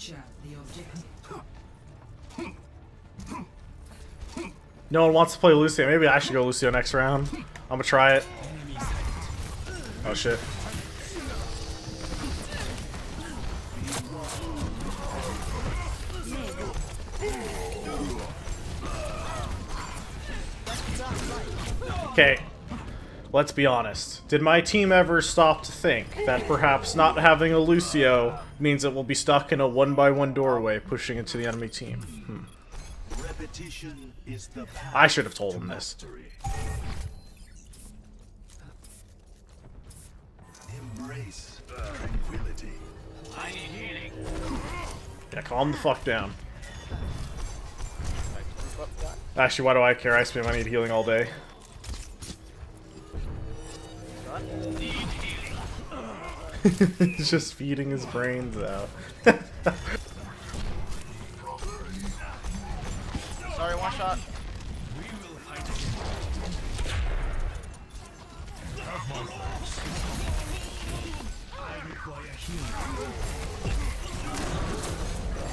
Capture the objective. No one wants to play Lucio. Maybe I should go Lucio next round. I'm gonna try it. Oh shit. Okay, let's be honest. Did my team ever stop to think that perhaps not having a Lucio means it will be stuck in a one by one doorway pushing into the enemy team? Hmm. Repetition is the I should have told him this. Embrace tranquility. Yeah, calm the fuck down. Actually, why do I care? I spend my need healing all day. He's just feeding his brains out. Sorry, one shot.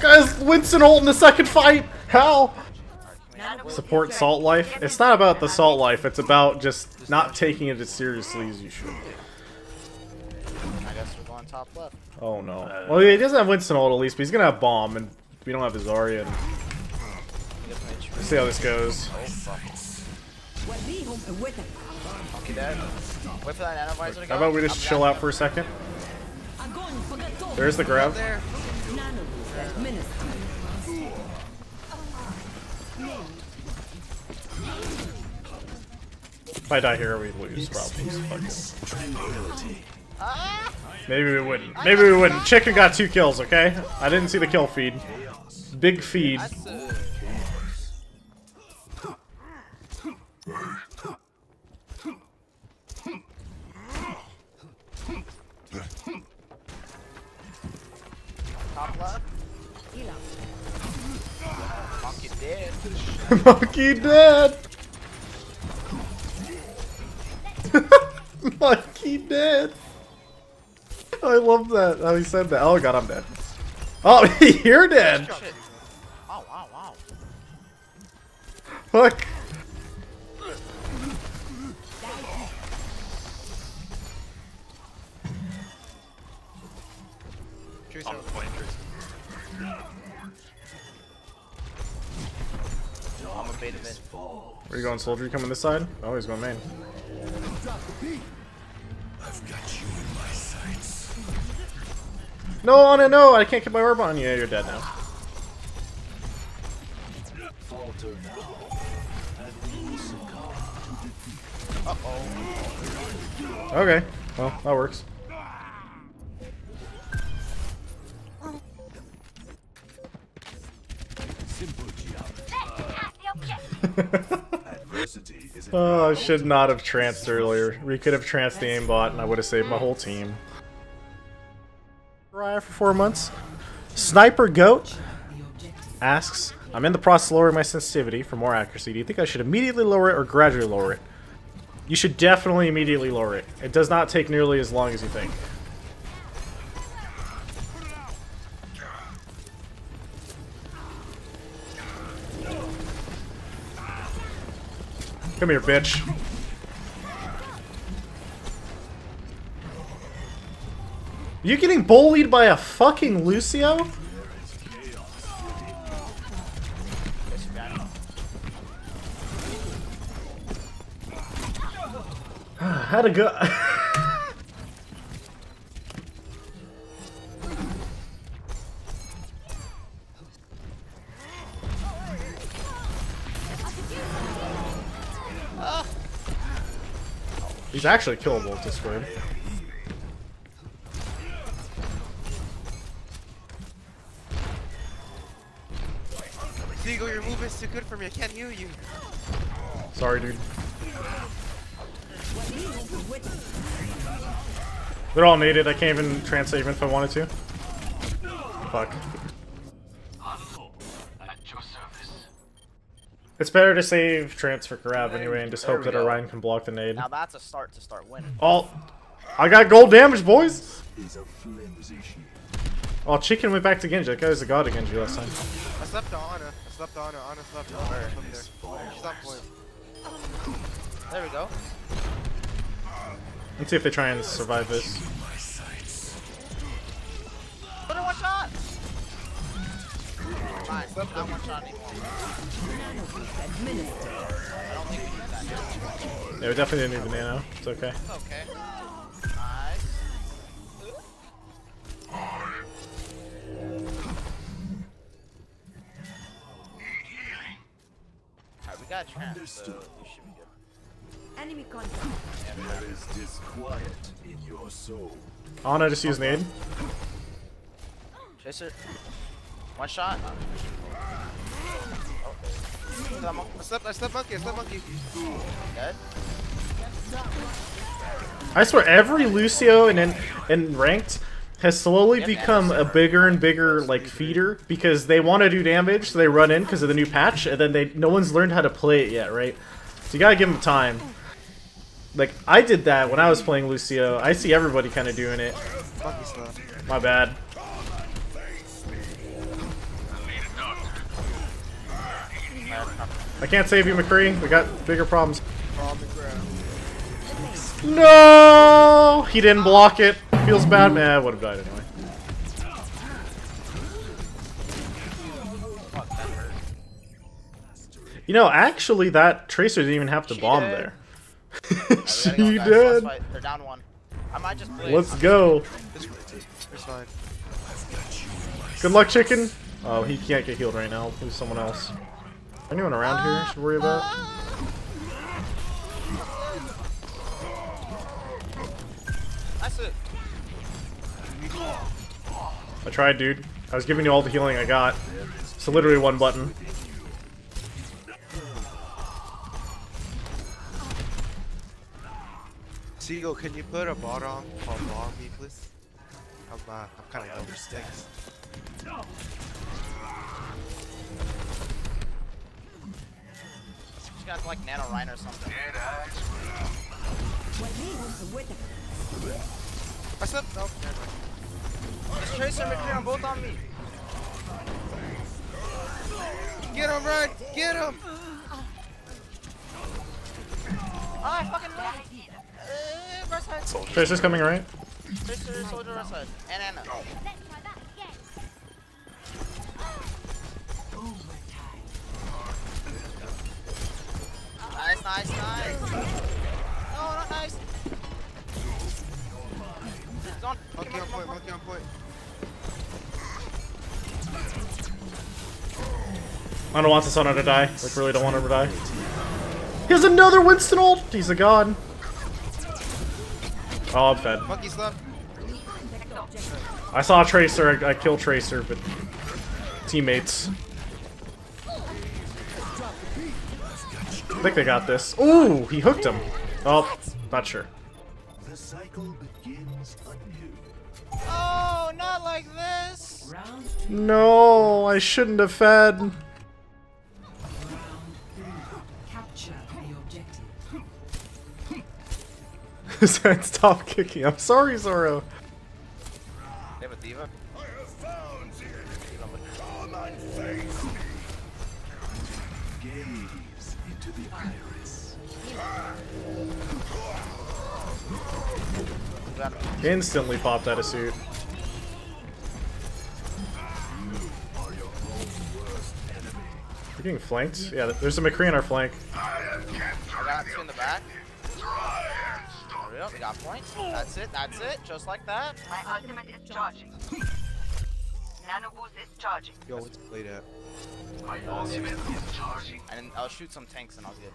Guys, Winston holding the second fight! How? Support Salt Life? It's not about the Salt Life, it's about just not taking it as seriously as you should. I guess top left. Oh no. Uh, well, he doesn't have Winston ult at least, but he's gonna have Bomb, and we don't have his Zarya. And... He just. Let's see how this goes. Oh fuck. Walihum with Monkey dead. Wait for that analyzer to go. How about we just I'm chill out for a second? There's the grab. There. If I die here, we lose, probably. So fuck it. Tranquility. Maybe we wouldn't. Maybe we wouldn't. Chicken got two kills, okay? I didn't see the kill feed. Big feed. That's top left. Monkey dead. Monkey dead! That, how he said that. Oh god, I'm dead. Oh, you're dead! Shit. Oh. I'm a beta mid. Where you going, soldier? You coming this side? Oh, he's going main. I've got you in my sights. No, no, no! I can't get my orb on you. You're dead now. Oh. Okay, well, that works. Oh, I should not have tranced earlier. We could have tranced the aimbot and I would have saved my whole team. For four months. Sniper Goat asks, I'm in the process of lowering my sensitivity for more accuracy. Do you think I should immediately lower it or gradually lower it? You should definitely immediately lower it. It does not take nearly as long as you think. Come here, bitch. You getting bullied by a fucking Lucio? Had a go. He's actually killable with Discord. Seagull, your too good for me. I can't heal you. Sorry, dude. They're all needed. I can't even translate even if I wanted to. Fuck. It's better to save transfer grab anyway and just There hope that go. Orion can block the nade. Now that's a start to start winning. Oh, I got gold damage, boys. is a flimsy shield. Oh, Chicken went back to Genji. That guy's a god of Genji last time. I slept on Ana. I slept on her. Ana slept on her. Up there. She's on point. There we go. Let's see if they try and survive this. Put her one shot. Fine, not one shot anymore. I don't think we need that. Yeah, we definitely didn't need the nano. It's okay. Okay. Got a chance, so we should be good. Enemy contact. There is disquiet in your soul. Ana just used nade. Chaser. One shot. Ah. That monk- I slept. I slept monkey. I slept monkey. Dead. I swear, every Lucio in in, in ranked has slowly Yeah, become a bigger and bigger like feeder because they want to do damage, so they run in because of the new patch, and then they no one's learned how to play it yet, right? So you gotta give them time. Like I did that when I was playing Lucio. I see everybody kind of doing it. My bad. I can't save you, McCree. We got bigger problems. On the ground. No, he didn't block it. Feels bad, man. I would have died anyway. Fuck, that hurt. You know, actually, that tracer didn't even have to She bomb did. there. Alright, we gotta she go. Did. They're down one. I might just play. Let's go. Good luck, chicken. Oh, he can't get healed right now. Who's someone else? Anyone around here should worry about? That's it. I tried, dude. I was giving you all the healing I got. So literally one button. Seagull, can you put a bot on for long me, please? I'm, uh, I'm kind of over sticks. You guys like Nano Rhino or something. I up? No, never. This Tracer and McCree are both on me. Get him, Ryan! Get him! Oh, I fucking died. Uh, right side. Tracer's coming right. Tracer, soldier, right side. And Ana. Nice, nice, nice. Don't. Monkey on point. Monkey on point. I don't want this Ana to die. Like, really don't want her to die. He has another Winston ult! He's a god. Oh, I'm fed. Monkey slept. I saw Tracer. I, I killed Tracer, but teammates. I think they got this. Ooh, he hooked him. Oh, not sure. Not like this. No, I shouldn't have fed. capture the objective. Stop kicking. I'm sorry, Zoro. They have a D.Va. Gaze into the iris. Instantly popped out of suit. Getting flanked? Yeah, there's a McCree on our flank. I got two in the back. There we go. Got points. That's it. That's it. Just like that. My ultimate is charging. Nano boost is charging. Yo, what's played at? My ultimate is charging. And I'll shoot some tanks and I'll get.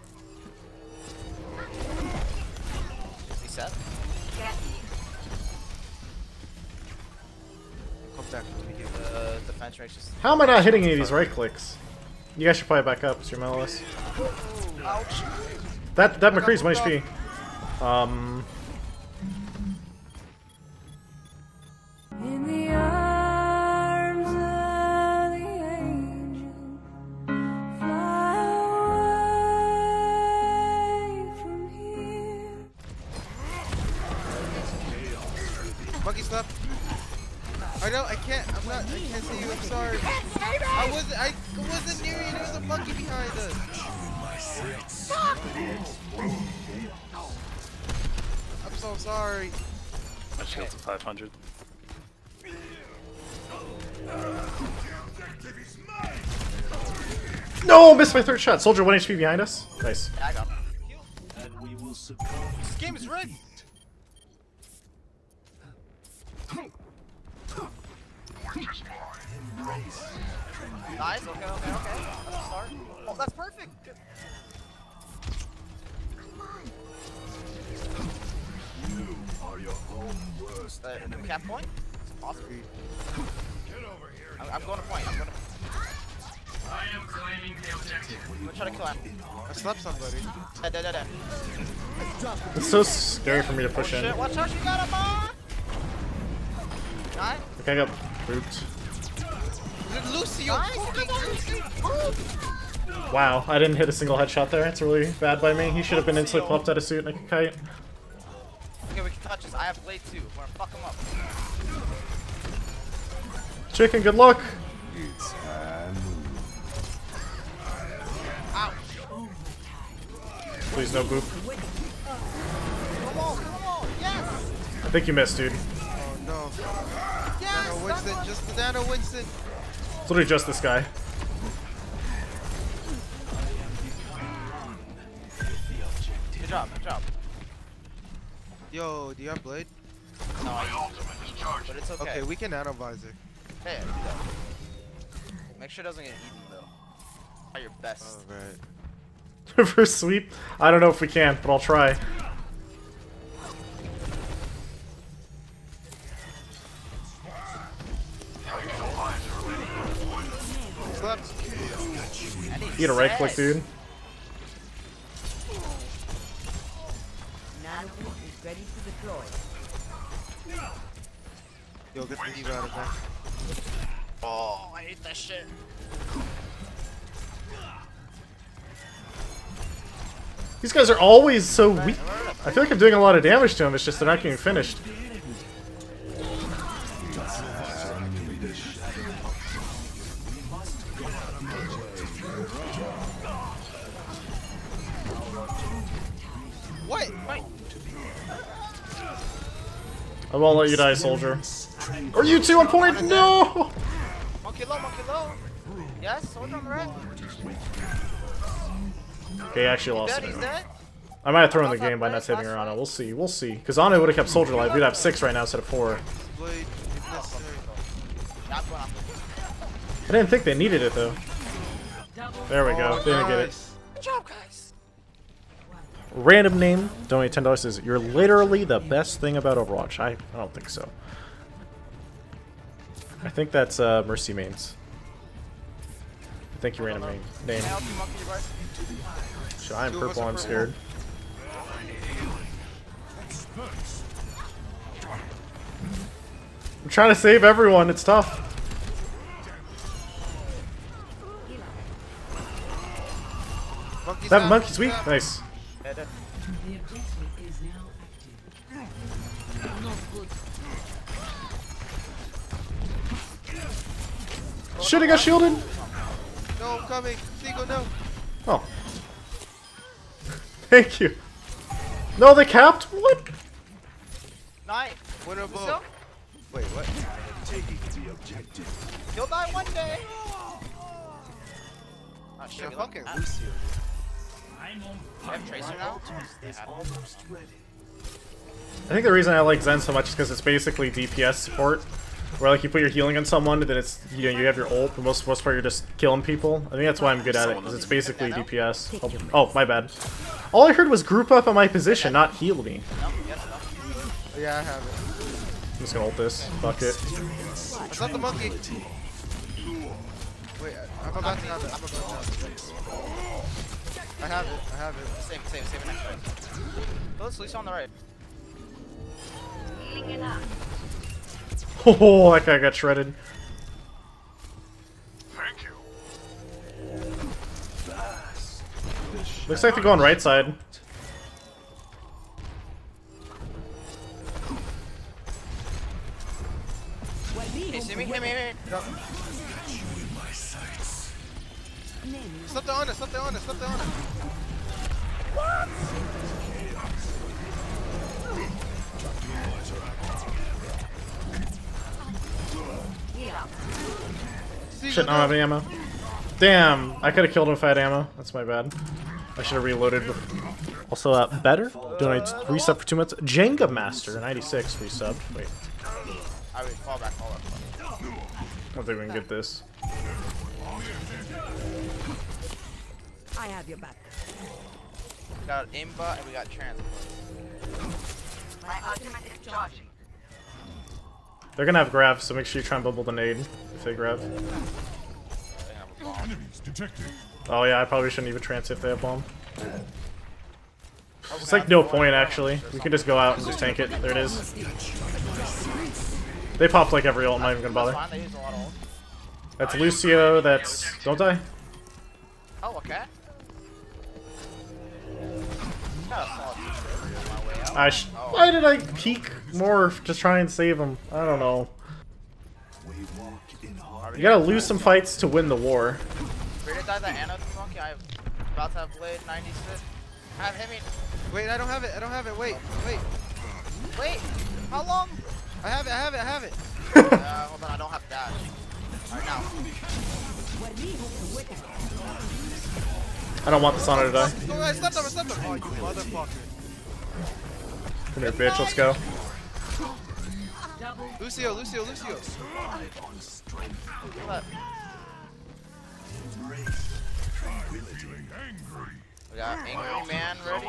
Is he set? Come back from the defense just. How am I not hitting any of these right clicks? You guys should probably back up. It's your Melis. That that McCree's 1 HP. Um, 500. No, missed my third shot. Soldier, one HP behind us. Nice. Yeah, I got him. And we will. This game is rigged. Nice, okay, okay, okay. That's a start. Oh, that's perfect. Are your own worst. Uh, do we cap point? It's possible. I'm, I'm going to point. I'm going to. I'm gonna try to kill him. I slapped somebody. Dead, dead, dead, dead. It's so scary for me to Oh push in. watch out, you got him on! Nice. Okay, I got booped. Lucio, Nice, come on. Lucio. Wow, I didn't hit a single headshot there. It's really bad by me. He should have been instantly popped out of suit like a kite. Okay, we can touch this. I have blade too. We're gonna fuck him up. Chicken, good luck. Ouch. Please no boop. Come on, come on. Yes! I think you missed, dude. Oh no. Yes! Nano Winston, just the Nano Winston. It's literally just this guy. Good job, good job. Yo, do you have blade? No, I But it's okay. Okay, we can nano visor. Hey, do that. Make sure it doesn't get eaten though. Try your best. Alright. For sweep? I don't know if we can, but I'll try. Slapped. And Get a right click, dude. Ready to deploy. Yo, get the Eve out of there. Oh, I hate that shit. These guys are always so weak. I feel like I'm doing a lot of damage to them, it's just they're not getting finished. I won't let you die, soldier. Or you two on point? No! Monkey low, monkey low. Yes, soldier on. Okay, actually lost it. I might have thrown the game by not saving Arana. We'll see. We'll see. Because Ana would have kept Soldier alive. We'd have six right now instead of four. Blade, if necessary. Yeah, I'm going after him. I didn't think they needed it though. There we go. They Didn't get it. Random name. Donate ten dollars. Says you're literally the best thing about Overwatch. I, I don't think so. I think that's uh, Mercy Mains. Thank you, random name. Name. Can I help you, monkey, you guys? Shit, of us purple. I'm scared. I'm trying to save everyone. It's tough. Monkey's That monkey's weak. Nice. Dead, dead. The objective is now active. Should have got shielded. No, I'm coming. Seagull, no. Oh. Thank you. No, they capped? What? Nice. Winner Lucio? both. Wait, what? Taking the objective. You'll die one day. Oh, shit, Yeah, we fucking Lucio. We have Tracer now? They Is have it. almost ready. I think the reason I like Zen so much is because it's basically DPS support. Where like you put your healing on someone, then it's you know you have your ult. For most most part, you're just killing people. I think that's why I'm good at it because it's basically DPS. Oh, oh, my bad. All I heard was group up on my position, not heal me. No, yes, no. Yeah, I have it. I'm just gonna ult this. Fuck it. I shot the monkey. Wait, I'm about to have it. I'm about to have it. I have it. I have it. Save it, save it, save it next right. Go, Lucio on the right. Healing it up. Oh, that guy got shredded. Thank you. Looks like they're going right side. Ammo. Damn, I could have killed him if I had ammo. That's my bad. I should have reloaded. bef- Also, uh, better. Donates reset for two months. Jenga Master, 96 resubbed. Wait, I would fall back, fall back. Fall back. I don't think we can get this. I have your back. We got aimbot and we got transport. My ultimate is charging. They're gonna have grab, so make sure you try and bubble the nade if they grab. They have a bomb. Oh yeah, I probably shouldn't even trans if they have bomb. It's like no point actually. We can just go out and just tank it. There it is. They popped like every ult, I'm not even gonna bother. That's fine, they use a lot of ult. That's Lucio, that's... Don't die. Oh, okay. Got a solid two on my way out. I sh Oh. Why did I peek more to try and save him? I don't know. We walk in hard. You gotta lose some fights to win the war. Ready to die that Ana monkey? I'm about to have blade 96. Have hit me. Wait, I don't have it, I don't have it, wait, wait. Wait, how long? I have it, I have it, I have it. uh, hold on, I don't have dash. Alright now. I don't want the Sana to die. Go ahead, step them, step them. Oh, you motherfucker. Come here, bitch, let's go. Lucio, Lucio, Lucio. Look at that. We got Angry Man ready,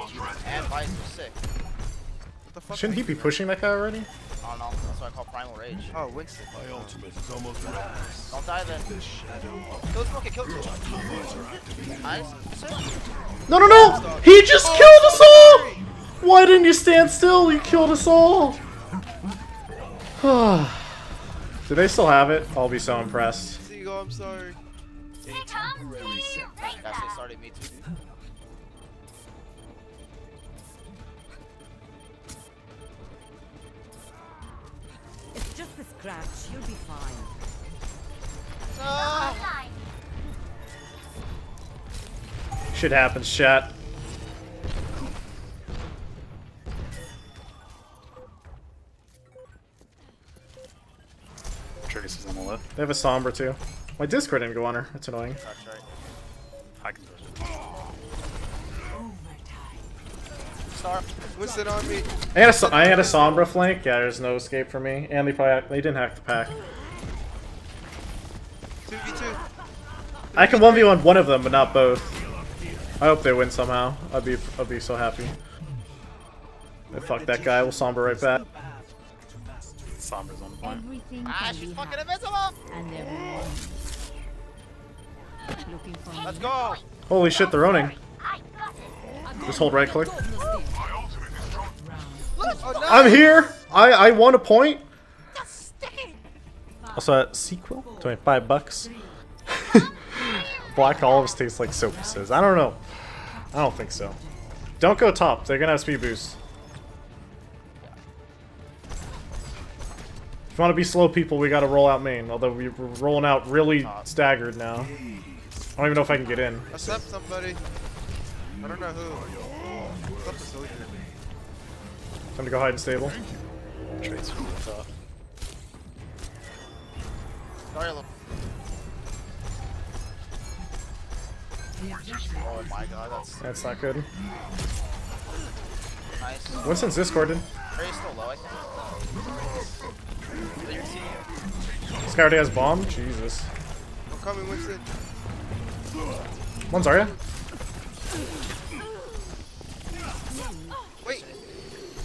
and Vice for sick. What the fuck? Shouldn't he be pushing that guy already? I don't know, that's what I call Primal Rage. Oh, Winston. My ultimate is almost ready. Don't die then. The shadow Kill this monkey, kill this Nice. No, no, no! He just oh, killed us all! Why didn't you stand still? You killed us all! Do they still have it? I'll be so impressed. Seagull, I'm sorry. That's they started me too. It's just a scratch. You'll be fine. No! Shit happens, chat. Trace is on the left. They have a Sombra too. My Discord didn't go on her. That's annoying. That's right. I can touch it. Star. Winston on me. I had a, had a Sombra flank. Yeah, there's no escape for me. And they probably they didn't hack the pack. 2v2. I can 1v1 one of them, but not both. I hope they win somehow. I'd be I'd be so happy. And fuck that guy. We'll Sombra right back. Sombra's on the point. Ah, she's be fucking hacked, Let's go! Holy shit, they're owning. Just hold right click. I'm here! I, I won a point! Also, a sequel? 25 bucks. Black olives taste like soap says. I don't know. I don't think so. Don't go top. They're gonna have speed boost. If you want to be slow people, we gotta roll out main. Although we're rolling out really staggered now. I don't even know if I can get in. I slept somebody. I don't know who. Slept a soldier. Time to go hide in stable. Trace from the top. Sorry, look. Oh my god, that's That's not good. nice. Winston's discorded. Ray's still low, I think. Your team. This guy already has bomb? Jesus. I'm coming, Winston. One's Arya. Wait.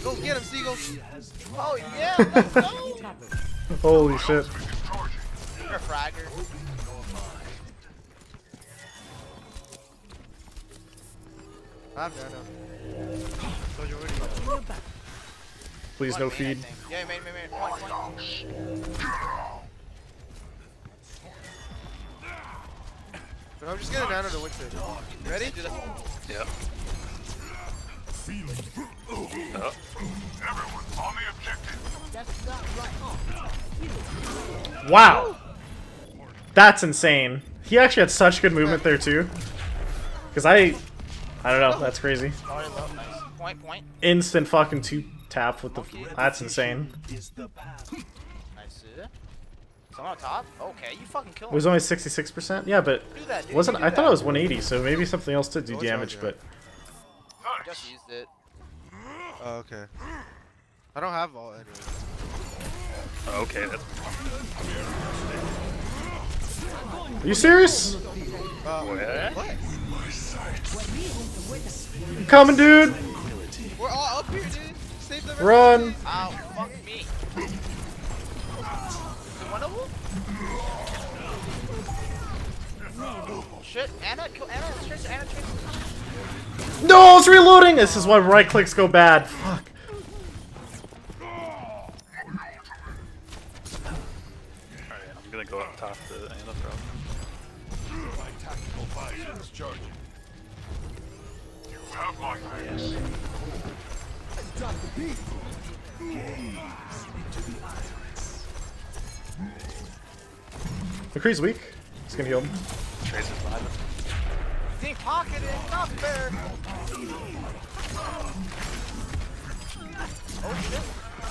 Go get him, Seagull. Oh yeah, let's go! Holy shit. You're a fragger. I'm down now. Soldier, where do you go? Please no One main, I feed. Yeah, main, main, main. Point, point. I'm just gonna nano the Wicked. Ready? Yeah. Oh. Everyone on the objective. That's not right. Wow. That's insane. He actually had such good movement there too. Cause I I don't know, that's crazy. Instant fucking two tap with the that's insane. Someone on top? Okay, you fucking kill It was only 66%. Yeah, but do that, dude. wasn't do I that. thought it was 180, so maybe something else did do Told you I damage, was but Just used it. Oh, okay. I don't have all anyway. Oh, okay, that's Are you serious? Uh, What? what? I'm coming, dude. We're all up here, dude. Save the Run. of the fuck me. Is it one of them? Shit, Ana, kill Ana, Tracer, Ana, Tracer. No, it's reloading. This is why right clicks go bad. Fuck. Alright, I'm gonna go up top to Ana throw. My tactical visor is charging. You have my yes. McCree's weak. He's gonna heal him. Tracer's behind us. Think pocketed, not fair. Oh shit.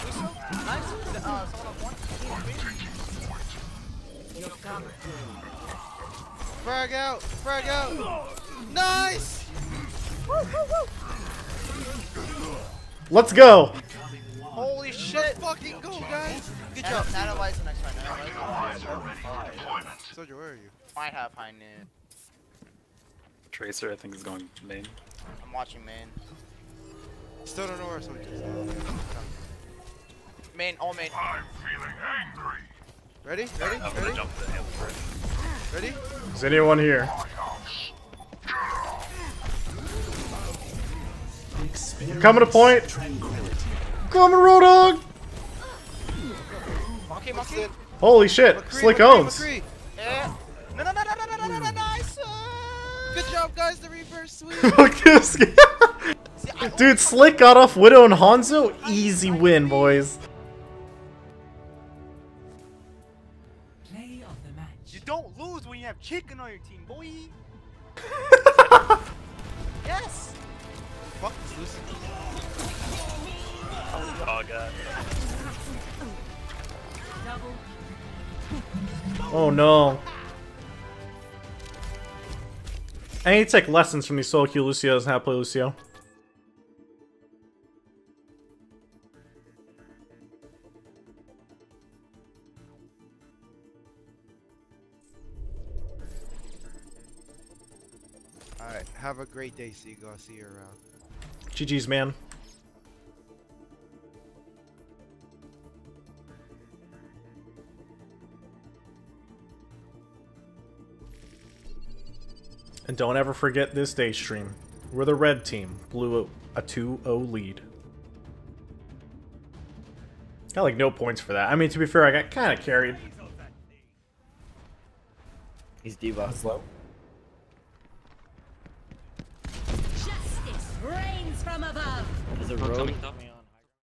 Lucio, nice. Uh, someone on one. Frag out! Frag out! Nice! Let's go. Holy shit. Let's fucking go, guys! Good Ana, job. Ana Light's the next one. Ana Soldier, where are you? might have high noon. Tracer, I think, is going main. I'm watching main. Still don't know where Soldier is. Main, all main. I'm feeling angry. Ready? Ready? I'm gonna Ready? jump to Ana first. Ready? Is anyone here? Coming to point. Coming, Road Dog. Monkey, monkey. Holy shit. McCree, Slick McCree, owns. McCree. Yeah. No, no, no, no, no, no, no, no, no, nice. uh, Good job, guys. The reverse sweep. Look at this guy. See, I Dude, Slick got off Widow and Hanzo. Easy win, boys. Play of the match. You don't lose when you have chicken on your team, boy. yes. Fuck this Lucy. Oh god. Oh no. I need to take lessons from these solo queue Lucios and how to play Lucio. Alright, have a great day, Seagull. I'll see you around. GG's, man. And don't ever forget this day stream. We're the red team. Blew a, a 2-0 lead. Got like no points for that. I mean, to be fair, I got kind of carried. He's D.Va. Justice